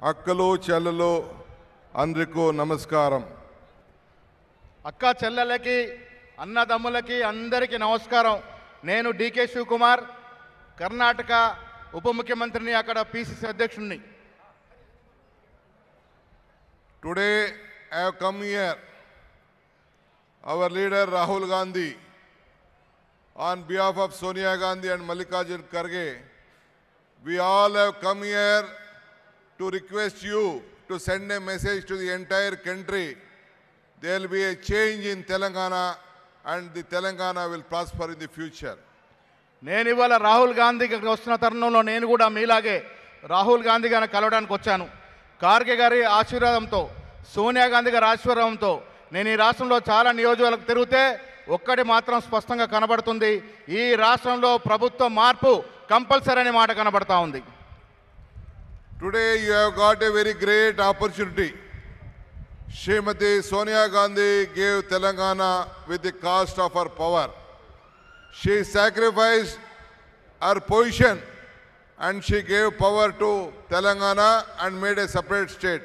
అక్కలు చెల్లెలు అందరికో నమస్కారం. అక్క చెల్లెలకి అన్నదమ్ములకి అందరికీ నమస్కారం. నేను డికే శివకుమార్ కర్ణాటక ఉప ముఖ్యమంత్రిని అక్కడ పిసిసి అధ్యక్షుడిని today I come here our leader Rahul Gandhi on behalf of Sonia Gandhi and Mallikarjun Kharge we all have come here to request you to send a message to the entire country. There will be a change in telangana and the telangana will prosper in the future. నేను ఇవాళ రాహుల్ గాంధీ ఇక్కడికి వస్తున్న తరుణంలో నేను కూడా మీలాగే రాహుల్ గాంధీ గారిని కలవడానికి వచ్చాను. ఖార్గే గారి ఆశీర్వాదంతో సోనియా గాంధీ గారి ఆశీర్వాదంతో నేను ఈ రాష్ట్రంలో చాలా నియోజకవర్గాలకు తిరిగితే ఒక్కటి మాత్రం స్పష్టంగా కనబడుతుంది. ఈ రాష్ట్రంలో ప్రభుత్వ మార్పు కంపల్సరీ అనే మాట కనబడతా ఉంది. Today you have got a very great opportunity. Srimati Sonia Gandhi gave Telangana with the cost of her power. She sacrificed her position and she gave power to Telangana and made a separate state.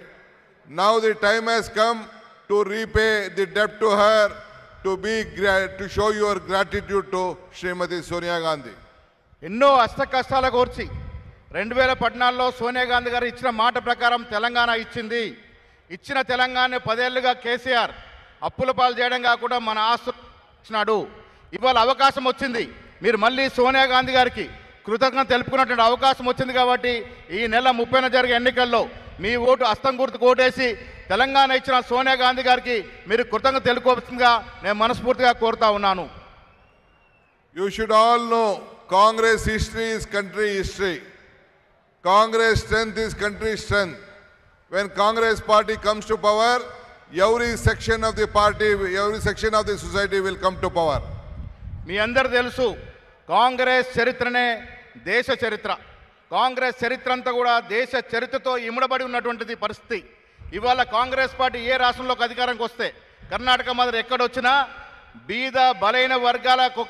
Now the time has come to repay the debt to her, to be gra- to show your gratitude to Srimati Sonia Gandhi. ఎన్నో అష్ట కష్టాల కోర్చి రెండు వేల పద్నాలుగులో సోనియా గాంధీ గారు ఇచ్చిన మాట ప్రకారం తెలంగాణ ఇచ్చింది. ఇచ్చిన తెలంగాణ పదేళ్ళుగా కేసీఆర్ అప్పుల పాలు చేయడం కాకుండా మన ఆస్తు ఇచ్చినాడు. ఇవాళ అవకాశం వచ్చింది. మీరు మళ్ళీ సోనియా గాంధీ గారికి కృతజ్ఞత తెలుపుకున్నటువంటి అవకాశం వచ్చింది కాబట్టి ఈ నెల ముప్పైన జరిగే ఎన్నికల్లో మీ ఓటు అస్తం గుర్తుకు ఓటేసి తెలంగాణ ఇచ్చిన సోనియా గాంధీ గారికి మీరు కృతజ్ఞత తెలుపుకోవచ్చుగా నేను మనస్ఫూర్తిగా కోరుతా ఉన్నాను. You should all know Congress history is country history Congress strength is country strength. When Congress party comes to power, every section of the party, every section of the society will come to power. మీ అందరు తెలుసు కాంగ్రెస్ చరిత్రనే దేశ చరిత్ర కాంగ్రెస్ చరిత్ర అంతా కూడా దేశ చరిత్రతో ఇముడబడి ఉన్నటువంటిది పరిస్థితి ఇవాళ కాంగ్రెస్ పార్టీ ఏ రాష్ట్రంలోకి అధికారంకి వస్తే కర్ణాటక మాదిరి ఎక్కడొచ్చినా బీద బలైన వర్గాల కొ-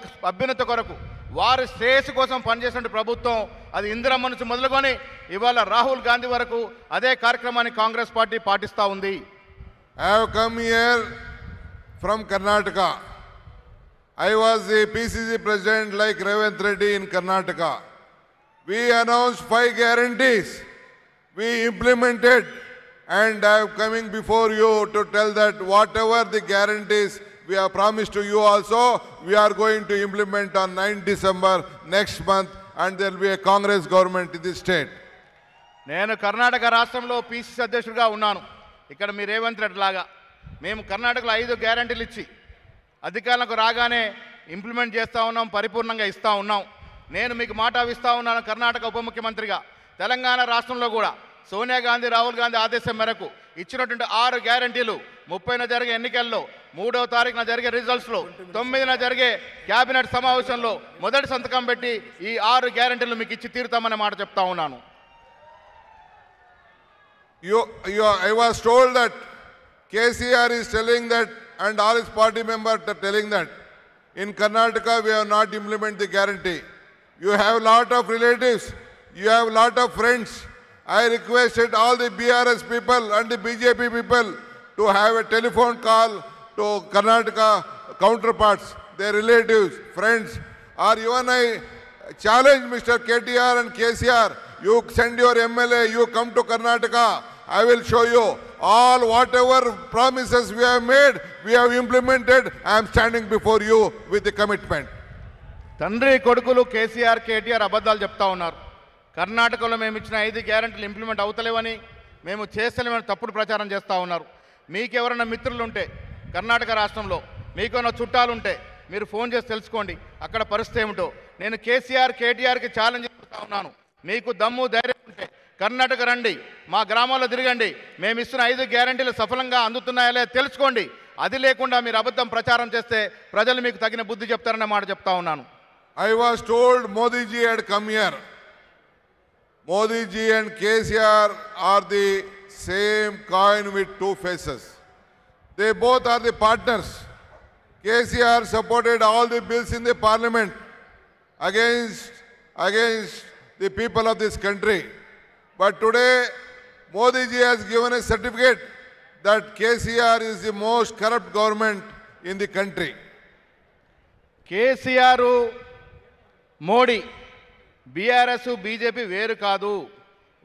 కొరకు వారి శ్రేయస్సు కోసం పనిచేసిన ప్రభుత్వం అది ఇందిరమ్మ నుంచి మొదలుకొని ఇవాళ రాహుల్ గాంధీ వరకు అదే కార్యక్రమాన్ని కాంగ్రెస్ పార్టీ పాటిస్తూ ఉంది I have come here from Karnataka. I was the PCC president like Revant Reddy in Karnataka. We announced five guarantees. We implemented and I am coming before you to tell that whatever the guarantees we have promised to you also, we are going to implement on 9 December next month and there will be a Congress government in the state. నేను కర్ణాటక రాష్ట్రంలో PCC అధ్యక్షుడిగా ఉన్నాను. ఇక్కడ మీ రేవంత్ రెడ్డి లాగా. మేము కర్ణాటకలో ఐదు గ్యారంటీలు ఇచ్చి అధికారులకు రాగానే ఇంప్లిమెంట్ చేస్తూ ఉన్నాం పరిపూర్ణంగా ఇస్తూ ఉన్నాం. నేను మీకు మాట ఇస్తూ ఉన్నాను కర్ణాటక ఉప ముఖ్యమంత్రిగా. తెలంగాణ రాష్ట్రంలో కూడా సోనియా గాంధీ రాహుల్ గాంధీ ఆదేశం మేరకు ఇచ్చినటువంటి ఆరు గ్యారంటీలు ముప్పైన జరిగే ఎన్నికల్లో మూడవ తారీఖున జరిగే రిజల్ట్స్లో తొమ్మిదిన జరిగే కేబినెట్ సమావేశంలో మొదటి సంతకం పెట్టి ఈ ఆరు గ్యారంటీలు మీకు ఇచ్చి తీరుతామనే మాట చెప్తా ఉన్నాను You, you, I was told that KCR is telling that, and all his party members are telling that in Karnataka we have not implemented the guarantee. You have lot of relatives, you have lot of friends. I requested all the BRS people and the BJP people to have a telephone call to Karnataka counterparts, their relatives, friends, or even I challenge Mr. KTR and KCR. You send your MLA, you come to Karnataka. I will show you all whatever promises we have made, we have implemented. I am standing before you with the commitment. తండ్రి కొడుకులు కేసీఆర్ కేటీఆర్ అబద్ధాలు చెప్తా ఉన్నారు కర్ణాటకలో మేము ఇచ్చిన ఐదు గ్యారెంటీలు ఇంప్లిమెంట్ అవుతలేవని మేము చేస్తలేమని తప్పుడు ప్రచారం చేస్తూ ఉన్నారు మీకు ఎవరైనా మిత్రులు ఉంటే కర్ణాటక రాష్ట్రంలో మీకేమైనా చుట్టాలు ఉంటే మీరు ఫోన్ చేసి తెలుసుకోండి. అక్కడ పరిస్థితి ఏమిటో. నేను కేసీఆర్ కేటీఆర్కి ఛాలెంజ్ చేస్తా ఉన్నాను. మీకు దమ్ము ధైర్యం ఉంటే కర్ణాటక రండి. మా గ్రామాల్లో తిరగండి. మేము ఇస్తున్న ఐదు గ్యారంటీలు సఫలంగా అందుతున్నాయా లేదా తెలుసుకోండి. అది లేకుండా మీరు అబద్ధం ప్రచారం చేస్తే ప్రజలు మీకు తగిన బుద్ధి చెప్తారనే మాట చెప్తా ఉన్నాను. I was told Modiji and come here Modiji and KCR are the same coin with two faces. They both are the partners. KCR supported all the bills in the parliament against, against the people of this country. But today, Modi ji has given a certificate that KCR is the most corrupt government in the country. KCR Modi BRS BJP వేరు కాదు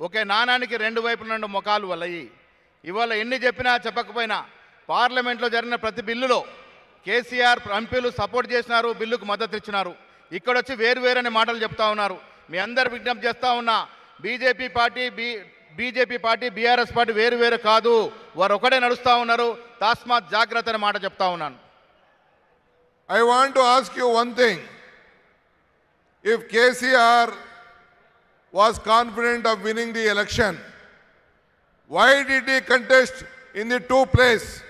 ఒకే నాణానికి రెండు వైపుల రెండు ముఖాలు వలయి. ఇవాళ ఎన్ని చెప్పినా చెప్పకపోయినా పార్లమెంట్లో జరిగిన ప్రతి బిల్లులో కేసీఆర్ ఎంపీలు సపోర్ట్ చేసినారు బిల్లుకు మద్దతు ఇచ్చినారు. ఇక్కడ వచ్చి వేరు వేరు అనే మాటలు చెప్తా ఉన్నారు. మీ అందరు విజ్ఞప్తి చేస్తూ ఉన్నా BJP party B BJP party BRS party వేరు వేరు కాదు. వారు ఒకటే నడుస్తూ ఉన్నారు. తాస్మాత్ జాగ్రత్త అనే మాట చెప్తా ఉన్నాను. I want to ask you one thing if KCR was confident of winning the election, why did he contest in the two place?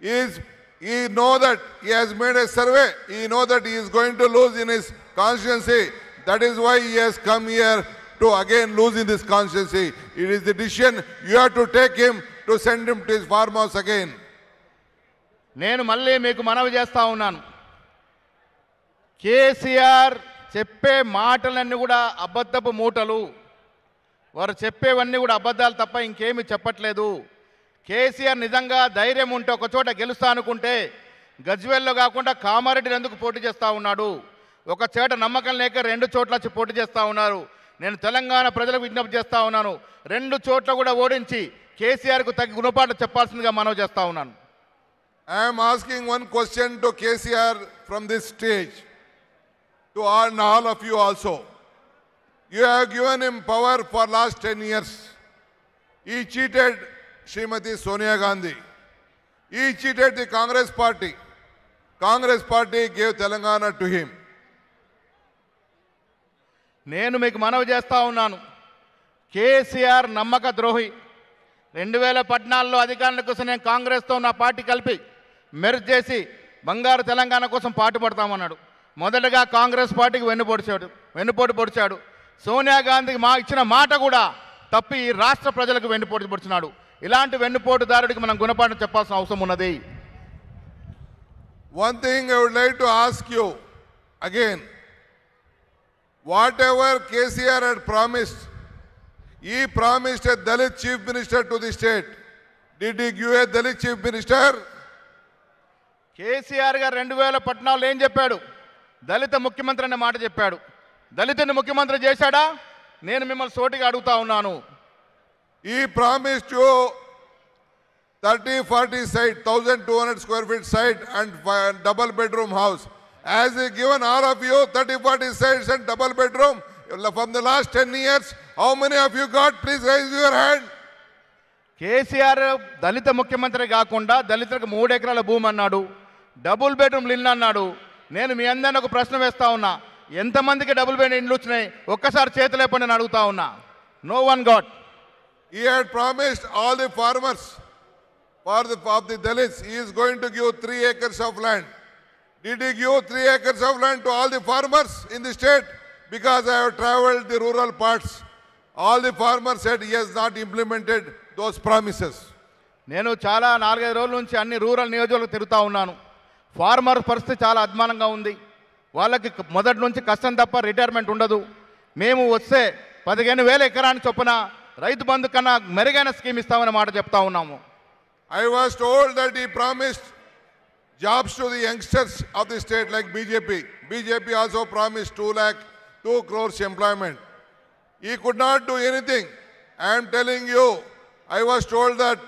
He is he know that he has made a survey. He know that he is going to lose in his constituency. That is why he has come here to again lose in this constituency. It is the decision you have to take him to send him to his farmhouse again. నేను మళ్ళీ మీకు మనవి చేస్తా ఉన్నాను కేసీఆర్ చెప్పే మాటలన్నీ కూడా అబద్ధపు మూటలు. వారు చెప్పేవన్నీ కూడా అబద్ధాలు తప్ప ఇంకేమీ చెప్పట్లేదు. కేసీఆర్ నిజంగా ధైర్యం ఉంటే ఒక చోట గెలుస్తా అనుకుంటే గజ్వేల్లో కాకుండా కామారెడ్డిని ఎందుకు పోటీ చేస్తూ ఉన్నాడు? ఒక చోట నమ్మకం లేక రెండు చోట్ల వచ్చి పోటీ చేస్తూ ఉన్నారు. నేను తెలంగాణ ప్రజలకు విజ్ఞప్తి చేస్తా ఉన్నాను. రెండు చోట్ల కూడా ఓడించి కేసీఆర్కు తగ్గి గుణపాఠం చెప్పాల్సిందిగా మనవి చేస్తూ ఉన్నాను. I'm asking one question to KCR from this stage to all, all of you also. You have given him power for last 10 years. He cheated Srimati Sonia Gandhi. He cheated the Congress party. Congress party gave Telangana to him. నేను మీకు మనవి చేస్తా ఉన్నాను కేసీఆర్ నమ్మక ద్రోహి రెండు వేల పద్నాలుగులో అధికారంలోకి కోసం నేను కాంగ్రెస్తో నా పార్టీ కలిపి మెర్జ్ చేసి బంగారు తెలంగాణ కోసం పాటుపడతామన్నాడు మొదటగా కాంగ్రెస్ పార్టీకి వెన్నుపొడిచాడు వెన్నుపోటు పొడిచాడు. సోనియా గాంధీకి మా ఇచ్చిన మాట కూడా తప్పి రాష్ట్ర ప్రజలకు వెన్నుపోటు పొడిచినాడు. ఇలాంటి వెన్నుపోటుదారుడికి మనం గుణపాఠం చెప్పాల్సిన అవసరం ఉన్నది. One thing I would like to ask you again what KCR had promise he promised a Dalit chief minister to the state did you a Dalit chief minister KCR గారు రెండు వేల పట్నాలు ఏం చెప్పాడు? దళిత ముఖ్యమంత్రి అనే మాట చెప్పాడు. దళితుని ముఖ్యమంత్రి చేశాడా? నేను మిమ్మల్ని సోటిగా అడుగుతా ఉన్నాను. He promise to thirty forty site thousand two hundred square feet site and double bedroom house as given all of you thirty forty sites and double bedroom from the last ten years how many of you got please raise your hand KCR దళిత ముఖ్యమంత్రి కాకుండా దళితులకు మూడు ఎకరాల భూమి అన్నాడు. Double bedroom ఇల్లు అన్నాడు. నేను మీ అందరిని ఒక ప్రశ్న వేస్తా ఉన్నా. ఎంతమందికి డబుల్ బెండ్ ఇండ్లు వచ్చినాయి? ఒక్కసారి చేతి లేకుండా నేను అడుగుతా ఉన్నా. No one got he had promised all the farmers for the of the Dalits is going to give three acres of land did you give three acres of land to all the farmers in the state because I travel the rural parts all the farmers had he has not implemented those promises నేను చాలా నాలుగైదు రోజుల నుంచి అన్ని rural నియోజకవర్గం తిరుగుతూ ఉన్నాను. Farmer పరిస్థితి చాలా అధ్మానంగా ఉంది. వాళ్ళకి మొదటి నుంచి కష్టం తప్ప రిటైర్మెంట్ ఉండదు. మేము వస్తే పదిహేను వేల ఎకరాన్ని చొప్పున రైతు బంధు కన్నా మెరుగైన స్కీమ్ ఇస్తామని మాట చెప్తా ఉన్నాము. I was told that he promise jobs to the youngsters of the state like BJP BJP also promise two lakh two crores employment he could not do anything I'm telling you I was told that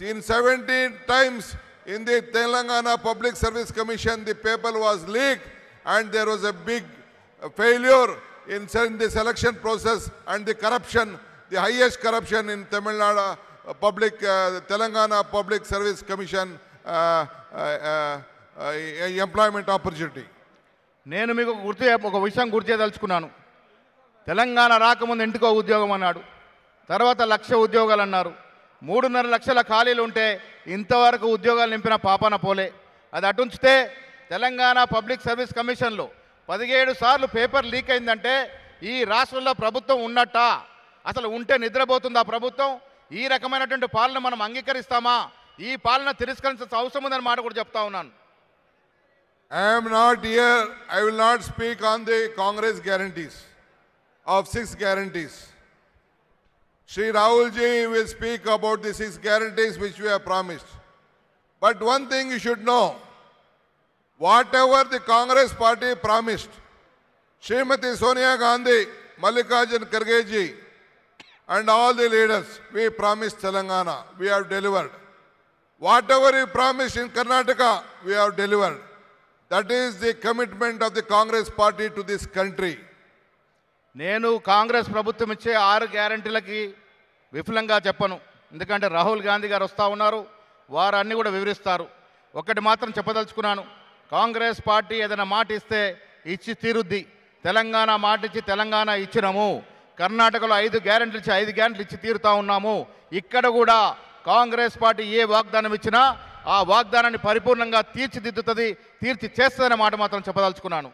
seen seventeen times in the Telangana Public Service Commission, the paper was leaked and there was a big uh, failure in se- the selection process and the corruption, the highest corruption in Tamil Nadu uh, Public, uh, Telangana Public Service Commission uh, uh, uh, uh, employment opportunity. నేను మీకు గుర్తు చే- ఒక విషయం గుర్తు చేయదలుచుకున్నాను తెలంగాణ రాకముందు ఇంటికో ఉద్యోగం అన్నాడు తర్వాత లక్ష ఉద్యోగాలు అన్నారు మూడున్నర లక్షల ఖాళీలు ఉంటే ఇంతవరకు ఉద్యోగాలు నింపిన పాపన పోలే అది అటుంచితే తెలంగాణ పబ్లిక్ సర్వీస్ కమిషన్లో పదిహేడు సార్లు పేపర్ లీక్ అయిందంటే ఈ రాష్ట్రంలో ప్రభుత్వం ఉన్నట్ట. అసలు ఉంటే నిద్రపోతుందా ప్రభుత్వం. ఈ రకమైనటువంటి పాలన మనం అంగీకరిస్తామా? ఈ పాలన తిరస్కరించాల్సిన అవసరం ఉందని మాట కూడా చెప్తా ఉన్నాను. I'm not here I will not speak on the Congress guarantees of six guarantees. Sri Rahulji will speak about the six guarantees which we have promised. But one thing you should know, whatever the Congress party promised, Srimati Sonia Gandhi, Mallikarjun Kharge ji, and all the leaders, we promised Telangana, we have delivered. Whatever we promised in Karnataka, we have delivered. That is the commitment of the Congress party to this country. నేను కాంగ్రెస్ ప్రభుత్వం ఇచ్చే ఆరు గ్యారంటీలకి విఫలంగా చెప్పను. ఎందుకంటే రాహుల్ గాంధీ గారు వస్తూ ఉన్నారు వారు అన్నీ కూడా వివరిస్తారు. ఒకటి మాత్రం చెప్పదలుచుకున్నాను కాంగ్రెస్ పార్టీ ఏదైనా మాట ఇస్తే ఇచ్చి తీరుద్ది. తెలంగాణ మాట ఇచ్చి తెలంగాణ ఇచ్చినాము. కర్ణాటకలో ఐదు గ్యారెంటీలు ఇచ్చి ఐదు గ్యారెంటీలు ఇచ్చి తీరుతా ఉన్నాము. ఇక్కడ కూడా కాంగ్రెస్ పార్టీ ఏ వాగ్దానం ఇచ్చినా ఆ వాగ్దానాన్ని పరిపూర్ణంగా తీర్చిదిద్దుతుంది తీర్చి చేస్తుందనే మాట మాత్రం చెప్పదలుచుకున్నాను.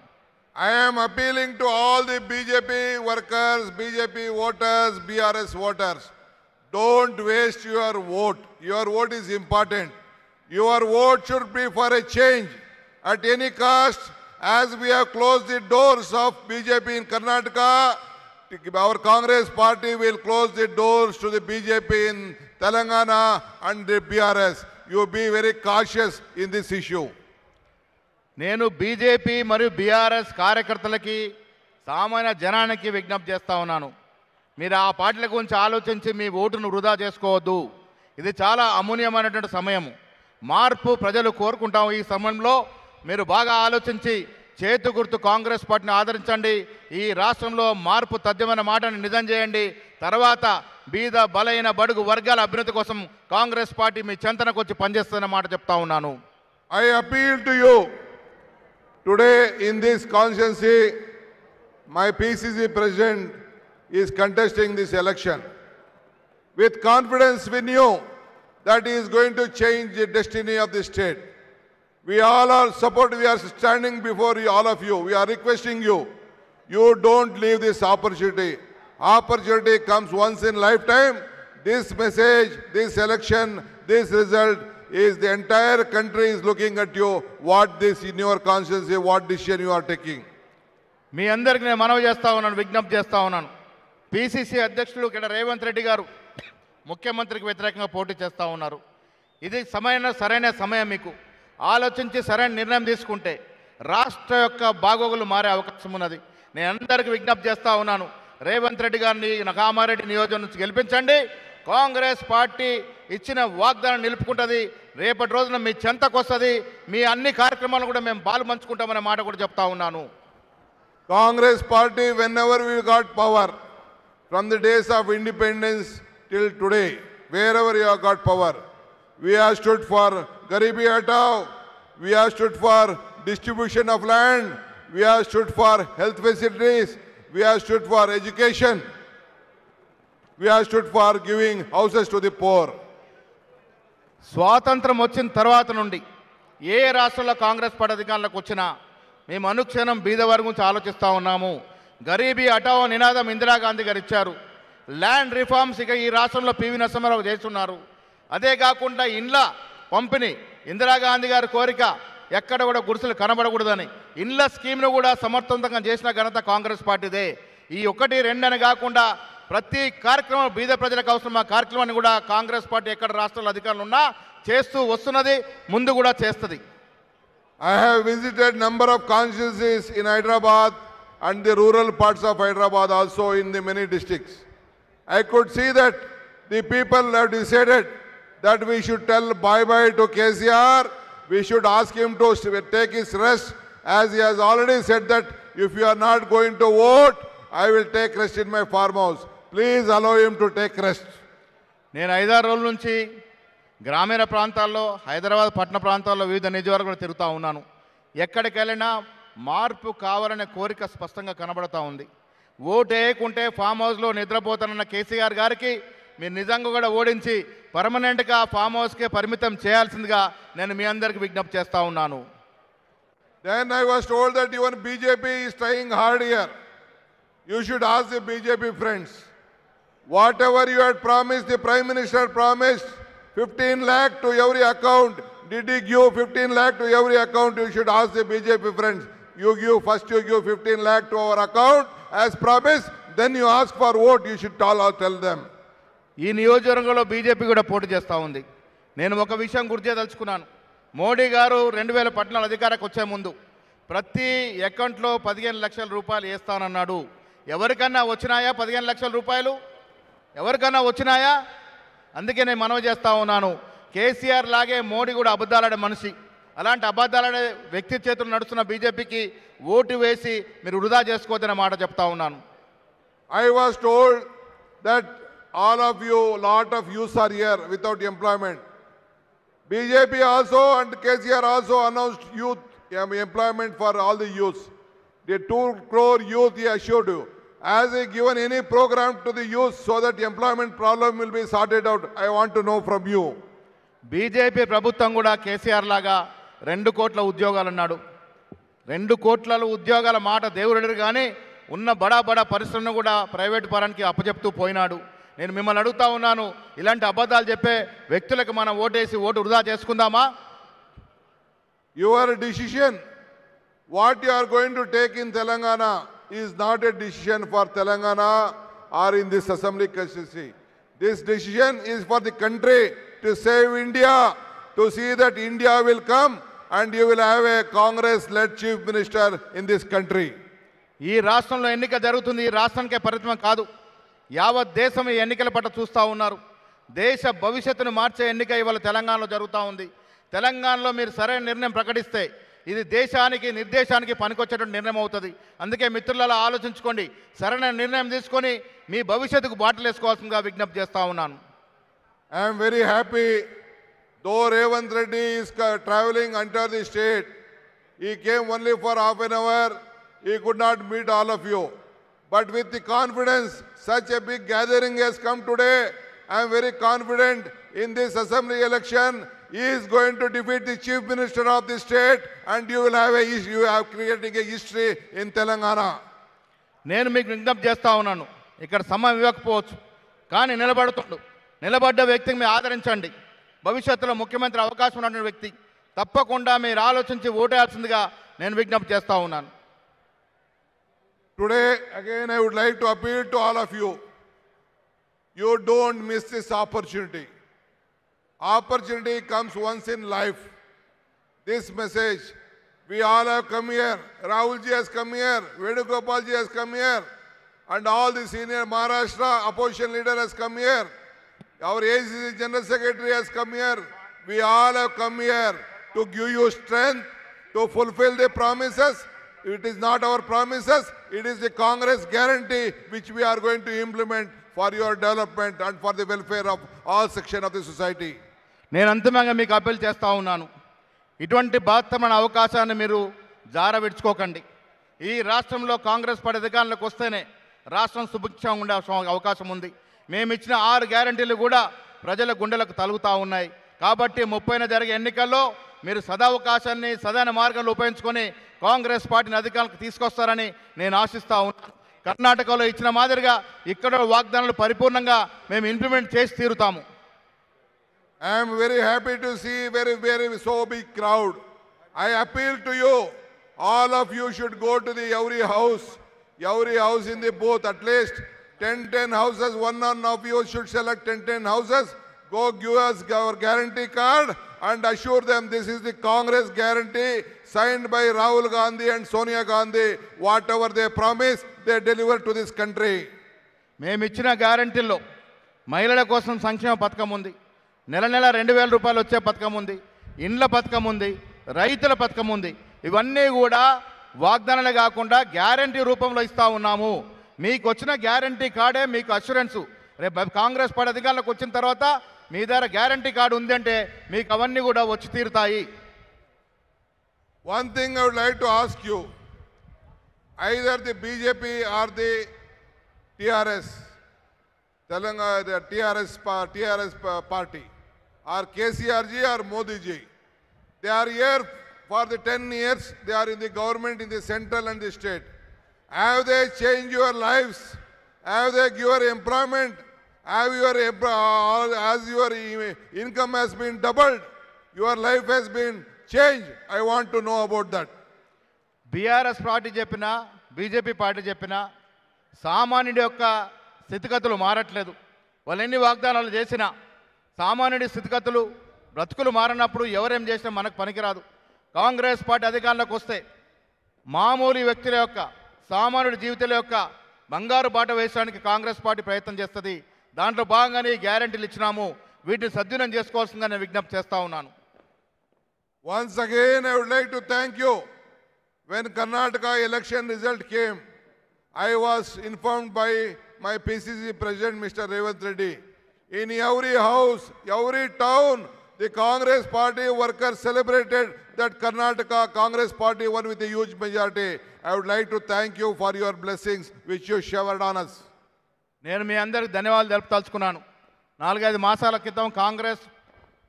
I am appealing to all the BJP workers, BJP voters, BRS voters. Don't waste your vote. Your vote is important. Your vote should be for a change at any cost. As we have closed the doors of BJP in Karnataka, our Congress party will close the doors to the BJP in Telangana and the BRS. You be very cautious in this issue. నేను BJP మరియు BRS కార్యకర్తలకి సామాన్య జనానికి విజ్ఞప్తి చేస్తూ ఉన్నాను. మీరు ఆ పార్టీల గురించి ఆలోచించి మీ ఓటును వృధా చేసుకోవద్దు. ఇది చాలా అమూల్యమైనటువంటి సమయం మార్పు ప్రజలు కోరుకుంటాం ఈ సమయంలో మీరు బాగా ఆలోచించి చేతు గుర్తు కాంగ్రెస్ పార్టీని ఆదరించండి. ఈ రాష్ట్రంలో మార్పు తథ్యమైన మాటను నిజం చేయండి. తర్వాత బీద బలైన బడుగు వర్గాల అభ్యున్నతి కోసం కాంగ్రెస్ పార్టీ మీ చెంతనకు వచ్చి పనిచేస్తున్న మాట చెప్తా ఉన్నాను. I appeal to you today in this constituency, my PCC president is contesting this election. With confidence, we knew that he is going to change the destiny of the state. We all are support, we are standing before you, all of you. We are requesting you. You don't leave this opportunity. Opportunity comes once in lifetime. This message, this election, this result is the entire country is looking at you. What this in your conscience, what decision you are taking. మీ అందరికి నేను మనవి చేస్తా ఉన్నాను విజ్ఞప్తి చేస్తా ఉన్నాను. PCC అధ్యక్షులు ఇక్కడ రేవంత్ రెడ్డి గారు ముఖ్యమంత్రికి వ్యతిరేకంగా పోటీ చేస్తూ ఉన్నారు. ఇది సమయన సరైన సమయం మీకు. ఆలోచించి సరైన నిర్ణయం తీసుకుంటే రాష్ట్ర యొక్క బాగోగులు మారే అవకాశం ఉన్నది. నేను అందరికీ విజ్ఞప్తి చేస్తూ ఉన్నాను. రేవంత్ రెడ్డి గారిని కామారెడ్డి నియోజకవర్గం నుంచి గెలిపించండి. కాంగ్రెస్ పార్టీ ఇచ్చిన వాగ్దానం నిలుపుకుంటుంది. రేపటి రోజున మీ చెంతకు వస్తుంది మీ అన్ని కార్యక్రమాలు కూడా మేము బాలు పంచుకుంటామనే మాట కూడా చెప్తా ఉన్నాను. Congress party when we got power from the days of independence till today where you got power we're stood for garibi hatao we we're stood for distribution of land we we're stood for health facilities we're stood for education we are stood for giving houses to the poor స్వాతంత్రం వచ్చిన తర్వాత నుండి ఏ రాష్ట్రంలో Congress party అధికారంలోకి వచ్చినా మేము అనుక్షణం బీదవారి గురించి ఆలోచిస్తూ ఉన్నాము. గరీబీ అటావో నినాదం ఇందిరాగాంధీ గారు ఇచ్చారు. ల్యాండ్ రిఫార్మ్స్ ఇక ఈ రాష్ట్రంలో పివి నరసింహారావు చేస్తున్నారు. అదే కాకుండా ఇండ్ల పంపిణీ ఇందిరాగాంధీ గారి కోరిక ఎక్కడ కూడా గుడిసెలు కనబడకూడదని ఇండ్ల స్కీమ్ను కూడా సమర్థవంతంగా చేసిన ఘనత కాంగ్రెస్ పార్టీదే. ఈ ఒకటి రెండని కాకుండా ప్రతి కార్యక్రమం బీద ప్రజలకు అవసరం మా కార్యక్రమాన్ని కూడా కాంగ్రెస్ పార్టీ ఎక్కడ రాష్ట్రాల అధికారులు ఉన్నా చేస్తూ వస్తున్నది ముందు కూడా చేస్తుంది. I visited number of constituencies in Hyderabad and the rural parts of Hyderabad also in the many districts I could see that the people have decided that we should tell bye bye to KCR we should ask him to take his rest as he has already said that if you are not going to vote I will take rest in my farm house Please allow him to take rest. నేను ఐదారు రోజుల నుంచి గ్రామీణ ప్రాంతాల్లో హైదరాబాద్ పట్టణ ప్రాంతాల్లో వివిధ నియోజకవర్గాలు తిరుగుతూ ఉన్నాను ఎక్కడికి వెళ్ళినా మార్పు కావాలనే కోరిక స్పష్టంగా కనబడతా ఉంది ఓటు వేయకుంటే ఫామ్ హౌస్లో నిద్రపోతానన్న కేసీఆర్ గారికి మీరు నిజంగా కూడా ఓడించి పర్మనెంట్గా ఫామ్ హౌస్కే పరిమితం చేయాల్సిందిగా నేను మీ అందరికీ విజ్ఞప్తి చేస్తూ ఉన్నాను Then I was told that even BJP is trying hard here. You should ask the BJP friends. Whatever you had promise the prime minister promise fifteen lakh to every account did give fifteen lakh to every account you should ask the BJP friends you give first you give fifteen lakh to our account as promise then you ask for vote you should tell all tell them ఈ నియోజకవర్గంలో BJP కూడా పోటీ చేస్తూ ఉంది. నేను ఒక విషయం గుర్తుదలుచుకున్నాను మోడీ గారు రెండు వేల పట్టణాలు అధికారానికి వచ్చే ముందు ప్రతి అకౌంట్లో పదిహేను లక్షల రూపాయలు వేస్తానన్నాడు. ఎవరికన్నా వచ్చినాయా పదిహేను లక్షల రూపాయలు? ఎవరికన్నా వచ్చినాయా? అందుకే నేను మనవి చేస్తా ఉన్నాను. కేసీఆర్ లాగే మోడీ కూడా అబద్ధాలడే మనిషి. అలాంటి అబద్ధాలడే వ్యక్తి చేతులు నడుస్తున్న బీజేపీకి ఓటు వేసి మీరు వృధా చేసుకోవద్దనే మాట చెప్తా ఉన్నాను. I was told that all of you lot of youths are here without employment BJP also and KCR also announced youth employment for all the youth the two crore youth you assured you Has he given any program to the youth so that employment problem will be sorted out? I want to know from you. BJP ప్రభుత్వం కూడా కేసీఆర్ లాగా రెండు కోట్ల ఉద్యోగాలు అన్నాడు రెండు కోట్ల ఉద్యోగాల మాట దేవుడు కానీ ఉన్న బడా బడా పరిశ్రమను కూడా ప్రైవేట్ పరానికి అప్పచెప్తూ పోయినాడు నేను మిమ్మల్ని అడుగుతా ఉన్నాను ఇలాంటి అబద్ధాలు చెప్పే వ్యక్తులకు మనం ఓటేసి ఓటు వృధా చేసుకుందామా Your decision, what you are going to take in Telangana is not a decision for Telangana or in this assembly constituency. This decision is for the country to save India, to see that India will come and you will have a Congress-led chief minister in this country. ఈ రాష్ట్రంలో ఎన్నిక జరుగుతుంది ఈ రాష్ట్రానికే పరిమితం కాదు యావత్ దేశం ఈ ఎన్నికల పట్ల చూస్తూ ఉన్నారు దేశ భవిష్యత్తును మార్చే ఎన్నిక ఇవాళ తెలంగాణలో జరుగుతూ ఉంది తెలంగాణలో మీరు సరైన నిర్ణయం ప్రకటిస్తే ఇది దేశానికి నిర్దేశానికి పనికొచ్చేటువంటి నిర్ణయం అవుతుంది. అందుకే మిత్రులలో ఆలోచించుకోండి. సరైన నిర్ణయం తీసుకొని మీ భవిష్యత్తుకు బాటలు వేసుకోవాల్సిందిగా విజ్ఞప్తి చేస్తూ ఉన్నాను. I'm very happy though Revanth Reddy is travelling under the state he came only for half an hour he could not meet all of you but with the confidence such a big gathering he's come today I'm very confident in this assembly election is going to defeat the chief minister of the state and you will have a, you have creating a history in Telangana. నేను మీకు విజ్ఞప్తి చేస్తా ఉన్నాను ఇక్కడ సమయం ఇవ్వకపోవచ్చు కానీ నిలబడుతుండు నిలబడ్డ వ్యక్తిని మీరు ఆదరించండి భవిష్యత్తులో ముఖ్యమంత్రి అవకాశం ఉన్నటువంటి వ్యక్తి తప్పకుండా మీరు ఆలోచించి ఓటేయాల్సిందిగా నేను విజ్ఞప్తి చేస్తా ఉన్నాను Today, again, I would like to appeal to all of you. You don't miss this opportunity. Opportunity comes once in life. This message, we all have come here. Rahulji has come here. Venugopalji has come here. And all the senior Maharashtra opposition leader has come here. Our ACC General Secretary has come here. We all have come here to give you strength to fulfill the promises. It is not our promises, it is the Congress guarantee which we are going to implement for your development and for the welfare of all section of the society. నేను అంతిమంగా మీకు appeal చేస్తూ ఉన్నాను. ఇటువంటి బృహత్తమైన అవకాశాన్ని మీరు జార విడుచుకోకండి ఈ రాష్ట్రంలో కాంగ్రెస్ పార్టీ అధికారంలోకి వస్తేనే రాష్ట్రం సుభిక్షంగా ఉండే అవకాశం ఉంది. మేము ఇచ్చిన ఆరు గ్యారంటీలు కూడా ప్రజల గుండెలకు తలుగుతూ ఉన్నాయి. కాబట్టి ముప్పైన జరిగే ఎన్నికల్లో మీరు సదావకాశాన్ని సదైన మార్గంలో ఉపయోగించుకొని కాంగ్రెస్ పార్టీని అధికారులకు తీసుకొస్తారని నేను ఆశిస్తా ఉన్నాను కర్ణాటకలో ఇచ్చిన మాదిరిగా ఇక్కడ వాగ్దానాలు పరిపూర్ణంగా మేము ఇంప్లిమెంట్ చేసి తీరుతాము. I am very happy to see very, very so big crowd. I appeal to you, all of you should go to the every house, every house in the booth, at least 10, 10 houses, one one of you should select 10, 10 houses. Go give us our guarantee card and assure them this is the Congress guarantee signed by Rahul Gandhi and Sonia Gandhi. Whatever they promise, they deliver to this country. మేము ఇచ్చిన గ్యారంటీల్లో మహిళల కోసం సంక్షేమ పథకం ఉంది నెల నెల రెండు వేల రూపాయలు వచ్చే పథకం ఉంది ఇండ్ల పథకం ఉంది రైతుల పథకం ఉంది. ఇవన్నీ కూడా వాగ్దానాలు కాకుండా గ్యారంటీ రూపంలో ఇస్తూ ఉన్నాము. మీకు వచ్చిన గ్యారంటీ కార్డే మీకు అష్యూరెన్సు రేపు కాంగ్రెస్ పార్టీ అధికారులకు వచ్చిన తర్వాత మీ దగ్గర గ్యారంటీ కార్డు ఉంది అంటే మీకు అవన్నీ కూడా వచ్చి తీరుతాయి. One thing I would like to ask you either the BJP or the TRS Telangana TRS TRS party or KCRji or Modiji. They are here for the ten years they are in the government in the central and the state have they change your lifes have they given employment have your as your income has been doubled your life has been change I want to know about that BRS party చెప్పిన BJP party చెప్పిన సామాన్యుడి యొక్క స్థితిగతులు మారట్లేదు. వాళ్ళు ఎన్ని వాగ్దానాలు చేసినా సామాన్యుడి స్థితిగతులు బ్రతుకులు మారినప్పుడు ఎవరేం చేసినా మనకు పనికిరాదు. కాంగ్రెస్ పార్టీ అధికారంలోకి వస్తే మామూలు వ్యక్తుల యొక్క సామాన్యుడి జీవితాల యొక్క బంగారు బాట వేయడానికి కాంగ్రెస్ పార్టీ ప్రయత్నం చేస్తుంది. దాంట్లో భాగంగానే గ్యారంటీలు గ్యారెంటీలు ఇచ్చినాము. వీటిని సద్వినియోగం చేసుకోవాల్సిందిగా నేను విజ్ఞప్తి చేస్తా ఉన్నాను. Once again I would like to thank you when Karnataka election result came I was informed by my PCC president mister Revanth Reddy In every house, every town, the Congress party workers celebrated that Karnataka Congress party won with a huge majority. I would like to thank you for your blessings which you showered on us. నేను మీ అందరికి ధన్యవాదాలు తెలుపుతలుచుకున్నాను నాలుగైదు మాసాల క్రితం కాంగ్రెస్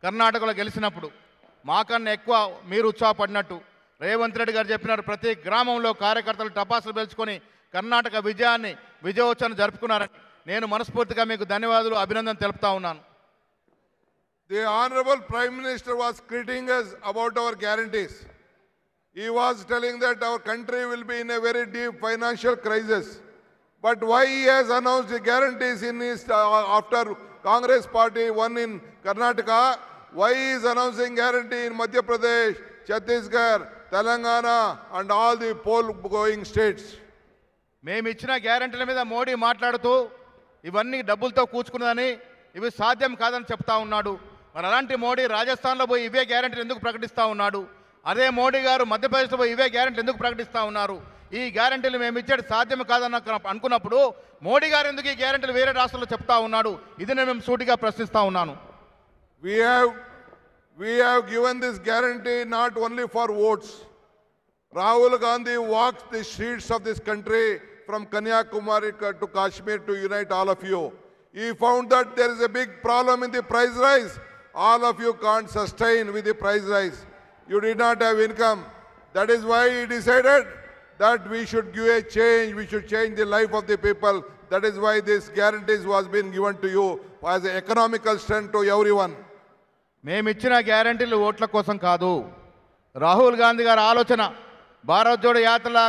కర్ణాటకలో గెలిచినప్పుడు మాకన్నా ఎక్కువ మీరు ఉత్సాహపడినట్టు రేవంత్ రెడ్డి గారు చెప్పినారు ప్రతి గ్రామంలో కార్యకర్తలు టపాసులు పెంచుకొని కర్ణాటక విజయాన్ని విజయోత్సవం జరుపుకున్నారని నేను మనస్ఫూర్తిగా మీకు ధన్యవాదాలు అభినందన తెలుపుతా ఉన్నాను The Honorable Prime Minister was critiquing us about our guarantees. He was telling that our country will be in a very deep financial crisis. But why he has announced the guarantees in his, uh, after Congress party won in Karnataka, why he is announcing guarantee in Madhya Pradesh, Chhattisgarh, Telangana and all the poll going states? మేము ఇచ్చిన గ్యారెంటీల మీద మోడీ మాట్లాడుతూ ఇవన్నీ డబ్బులతో కూర్చుకున్నదని ఇవి సాధ్యం కాదని చెప్తా ఉన్నాడు. మరి అలాంటి మోడీ రాజస్థాన్లో పోయి ఇవే గ్యారెంటీలు ఎందుకు ప్రకటిస్తూ ఉన్నాడు? అదే మోడీ గారు మధ్యప్రదేశ్లో పోయి ఇవే గ్యారెంటీలు ఎందుకు ప్రకటిస్తూ ఉన్నారు? ఈ గ్యారెంటీలు మేము ఇచ్చేది సాధ్యం కాదని అనుకున్నప్పుడు మోడీ గారు ఎందుకు ఈ గ్యారెంటీలు వేరే రాష్ట్రాల్లో చెప్తా ఉన్నాడు? ఇది నేను మేము సూటిగా ప్రశ్నిస్తూ ఉన్నాను. We have, we have given this guarantee not only for votes. Rahul Gandhi walks the streets of this country from Kanyakumari ka- to Kashmir to unite all of you. He found that there is a big problem in the price rise. All of you can't sustain with the price rise. You did not have income. That is why he decided that we should give a change, we should change the life of the people. That is why this guarantees was being given to you as an economical strength to everyone. మేమిచ్చిన గ్యారంటీలు ఓట్ల కోసం కాదు రాహుల్ గాంధీ గారి ఆలోచన భారత్ జోడో యాత్రల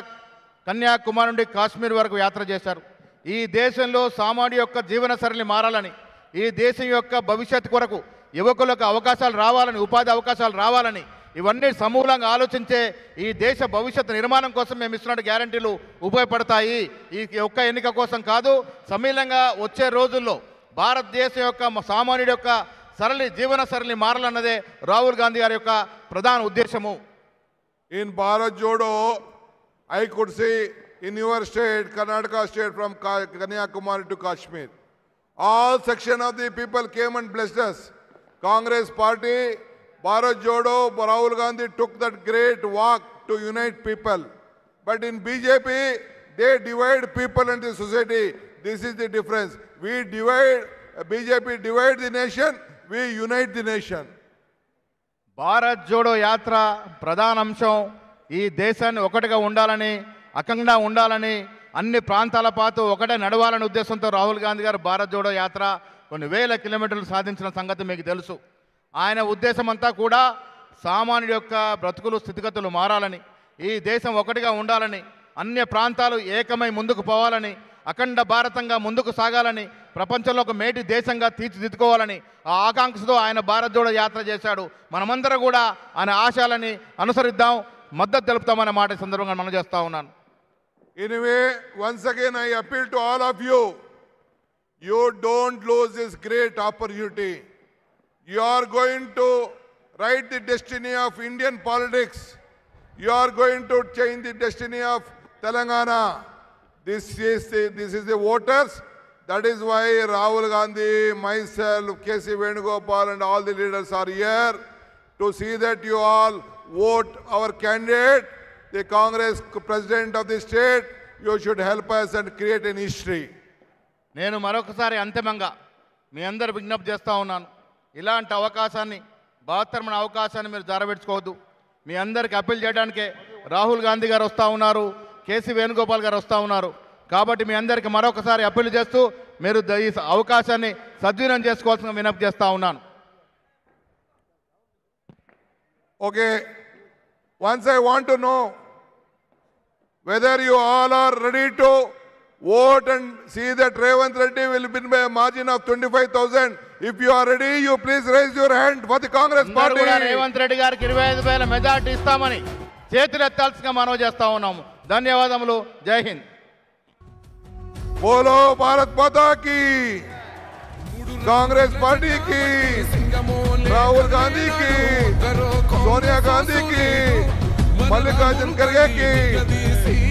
కన్యాకుమారి నుండి కాశ్మీర్ వరకు యాత్ర చేశారు. ఈ దేశంలో సామాన్య యొక్క జీవన సరళి మారాలని ఈ దేశం యొక్క భవిష్యత్తు కొరకు యువకులకు అవకాశాలు రావాలని ఉపాధి అవకాశాలు రావాలని ఇవన్నీ సమూలంగా ఆలోచించే ఈ దేశ భవిష్యత్తు నిర్మాణం కోసం మేము ఇస్తున్న గ్యారంటీలు ఉపయోగపడతాయి. ఈ ఒక్క ఎన్నిక కోసం కాదు సమీలంగా వచ్చే రోజుల్లో భారతదేశం యొక్క సామాన్యుడి యొక్క సరళి జీవన సరళి మారాలన్నదే రాహుల్ గాంధీ గారి యొక్క ప్రధాన ఉద్దేశము. In Bharat Jodo I could see in your state, Karnataka state, from Ka- Kanyakumari to Kashmir, all section of the people came and blessed us. Congress party, Bharat Jodo, Rahul Gandhi took that great walk to unite people. But in BJP, they divide people in the society. This is the difference. We divide, BJP divide the nation, we unite the nation. Bharat Jodo Yatra ప్రధాన అంశం ఈ దేశాన్ని ఒకటిగా ఉండాలని అఖండ ఉండాలని అన్ని ప్రాంతాల పాటు ఒకటే నడవాలనే ఉద్దేశంతో రాహుల్ గాంధీ గారు భారత్ జోడో యాత్ర కొన్ని వేల కిలోమీటర్లు సాధించిన సంగతి మీకు తెలుసు. ఆయన ఉద్దేశం అంతా కూడా సామాన్యుడి యొక్క బ్రతుకులు స్థితిగతులు మారాలని ఈ దేశం ఒకటిగా ఉండాలని అన్య ప్రాంతాలు ఏకమై ముందుకు పోవాలని అఖండ భారతంగా ముందుకు సాగాలని ప్రపంచంలో ఒక మేటి దేశంగా తీర్చిదిద్దుకోవాలని ఆ ఆకాంక్షతో ఆయన భారత్ జోడో యాత్ర చేశాడు. మనమందరం కూడా ఆయన ఆశయాలని అనుసరిద్దాం. మద్దతు తెలుపుతామనే మాట ఈ సందర్భంగా మనం చేస్తా ఉన్నాను Anyway, once again, I appeal to all of you. You don't lose this great opportunity. You are going to write the destiny of Indian politics. You are going to change the destiny of Telangana. This is the, this is the voters. That is why Rahul Gandhi, myself, K.C. Venugopal and all the leaders are here to see that you all vote our candidate, the Congress president of the state. You should help us and create an history. నేను మరొకసారి అంతిమంగా మీ అందరు విజ్ఞప్తి చేస్తూ ఉన్నాను ఇలాంటి అవకాశాన్ని బహత్తరమైన అవకాశాన్ని మీరు జారబెట్టుకోవద్దు మీ అందరికి అప్పీల్ చేయడానికే రాహుల్ గాంధీ గారు వస్తూ ఉన్నారు కేసీ వేణుగోపాల్ గారు వస్తూ ఉన్నారు కాబట్టి మీ అందరికి మరొకసారి అప్పీల్ చేస్తూ మీరు ఈ అవకాశాన్ని సద్వినియోగం చేసుకోవాల్సిన విజ్ఞప్తి చేస్తూ ఉన్నాను Okay, Once I want to know whether you all are ready to vote and see that Revanth Reddy will win by a margin of 25,000. If you are ready, you please raise your hand for the Congress party. Revanth Reddy గారికి ఇరవై ఐదు వేల majority ఇస్తామని చేతులెత్తాల్సిగా మనవి చేస్తా ఉన్నాము ధన్యవాదములు జై హింద్ బోలో భారత్ మాతాకి కాంగ్రెస్ పార్టీకి రాహుల్ గాంధీకి सोनिया गांधी की मल्लिकार्जुन खड़गे की।